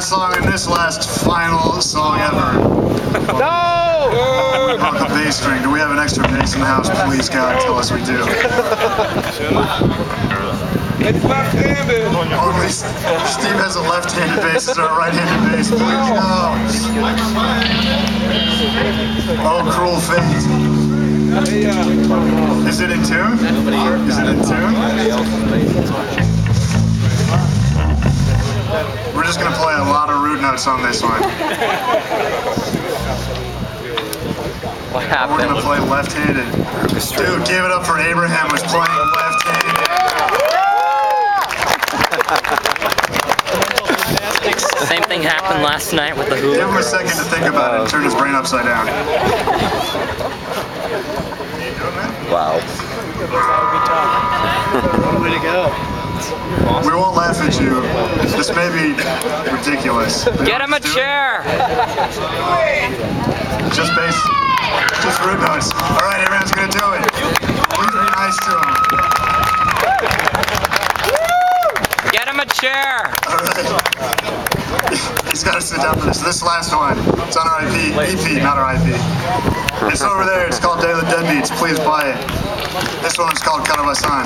Last song in this last final song ever. No! On the bass string. Do we have an extra bass in the house? Please, God, tell us we do. It's left-handed. Only Steve has a left-handed bass. It's our right-handed bass. Please, no. Oh, cruel fate. Uh, Is it in tune? Is it in tune? We're just gonna play a lot of root notes on this one. What happened? We're gonna play left-handed. Dude, give it up for Abraham who's playing left-handed. Same thing happened last night with the Give him a second to think about it and turn his brain upside down. Wow. Way to go. We won't laugh at you. This may be ridiculous. Get him a chair! Just bass. Just root notes. All right, everyone's gonna do it. Please be nice to him. Get him a chair! All right. He's got to sit down for this. This last one. It's on our IP. EP, not our IP. It's over there. It's called Day of the Deadbeats. Please buy it. This one's called Karabasan.